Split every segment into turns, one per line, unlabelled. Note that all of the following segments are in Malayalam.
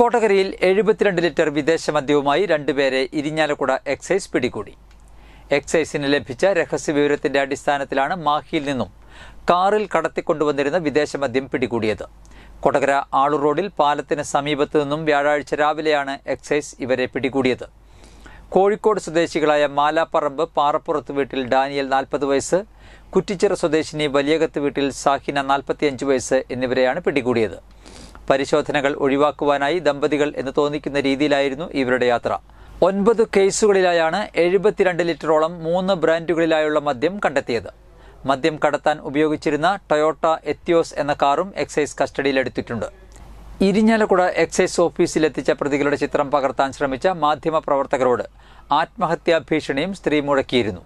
കോട്ടകരയിൽ എഴുപത്തിരണ്ട് ലിറ്റർ വിദേശ മദ്യവുമായി രണ്ടുപേരെ ഇരിഞ്ഞാലക്കുട എക്സൈസ് പിടികൂടി. എക്സൈസിന് ലഭിച്ച രഹസ്യ വിവരത്തിന്റെ അടിസ്ഥാനത്തിലാണ് മാഹിയിൽ നിന്നും കാറിൽ കടത്തിക്കൊണ്ടുവന്നിരുന്ന വിദേശ മദ്യം പിടികൂടിയത്. കൊടകര ആളൂർ റോഡിൽ പാലത്തിന് സമീപത്തു നിന്നും വ്യാഴാഴ്ച രാവിലെയാണ് എക്സൈസ് ഇവരെ പിടികൂടിയത്. കോഴിക്കോട് സ്വദേശികളായ മാലാപ്പറമ്പ് പാറപ്പുറത്ത് വീട്ടിൽ ഡാനിയൽ നാൽപ്പത് വയസ്സ് കുറ്റിച്ചിറ സ്വദേശിനി വലിയകത്ത് വീട്ടിൽ സാഹിന നാൽപ്പത്തിയഞ്ച് വയസ്സ് എന്നിവരെയാണ് പിടികൂടിയത്. പരിശോധനകൾ ഒഴിവാക്കുവാനായി ദമ്പതികൾ എന്ന് തോന്നിക്കുന്ന രീതിയിലായിരുന്നു ഇവരുടെ യാത്ര. ഒൻപത് കേസുകളിലായാണ് എഴുപത്തിരണ്ട് ലിറ്ററോളം മൂന്ന് ബ്രാൻഡുകളിലായുള്ള മദ്യം കണ്ടെത്തിയത്. മദ്യം കടത്താൻ ഉപയോഗിച്ചിരുന്ന ടൊയോട്ട എത്തിയോസ് എന്ന കാറും എക്സൈസ് കസ്റ്റഡിയിലെടുത്തിട്ടുണ്ട് ഇരിഞ്ഞാലക്കുട എക്സൈസ് ഓഫീസിലെത്തിച്ച പ്രതികളുടെ ചിത്രം പകർത്താൻ ശ്രമിച്ച മാധ്യമപ്രവർത്തകരോട് ആത്മഹത്യാ ഭീഷണിയും സ്ത്രീ മുഴക്കിയിരുന്നു.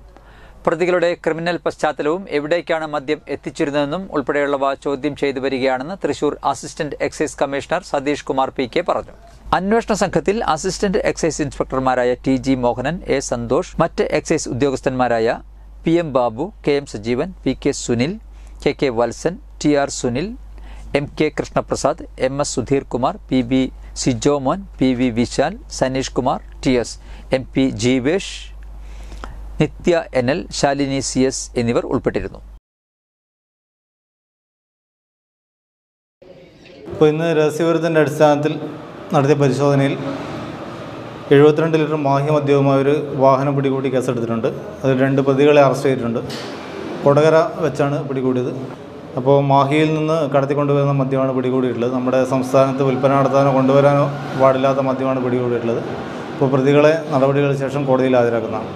പ്രതികളുടെ ക്രിമിനൽ പശ്ചാത്തലവും എവിടേക്കാണ് മദ്യം എത്തിച്ചിരുന്നതെന്നും ഉൾപ്പെടെയുള്ളവ ചോദ്യം ചെയ്തു വരികയാണെന്ന് Thrissur assistant excise commissioner Satheesh Kumar P K പറഞ്ഞു. അന്വേഷണ സംഘത്തിൽ assistant excise ഇൻസ്പെക്ടർമാരായ T G Mohanan A Santhosh മറ്റ് excise ഉദ്യോഗസ്ഥന്മാരായ P M Babu K M Sajeevan P K Sunil K K Valsan T R Sunil M K Krishnaprasad M S Sudheer Kumar P B Sijomon P V Vishal Saneesh Kumar T S M P Jeevesh Nithya N L Shalini C S എന്നിവർ ഉൾപ്പെട്ടിരുന്നു.
ഇപ്പോൾ ഇന്ന് രഹസ്യവിവരത്തിന്റെ അടിസ്ഥാനത്തിൽ നടത്തിയ പരിശോധനയിൽ എഴുപത്തിരണ്ട് ലിറ്റർ മാഹ്യ മദ്യവുമായ ഒരു വാഹനം പിടികൂടി കേസെടുത്തിട്ടുണ്ട്. അതിൽ രണ്ട് പ്രതികളെ അറസ്റ്റ് ചെയ്തിട്ടുണ്ട്. കൊടകര വെച്ചാണ് പിടികൂടിയത്. അപ്പോൾ മാഹിയിൽ നിന്ന് കടത്തിക്കൊണ്ടുവരുന്ന മദ്യമാണ് പിടികൂടിയിട്ടുള്ളത്. നമ്മുടെ സംസ്ഥാനത്ത് വിൽപ്പന നടത്താനോ കൊണ്ടുവരാനോ പാടില്ലാത്ത മദ്യമാണ് പിടികൂടിയിട്ടുള്ളത്. അപ്പോൾ പ്രതികളെ നടപടികൾ ശേഷം കോടതിയിൽ ഹാജരാക്കുന്നതാണ്.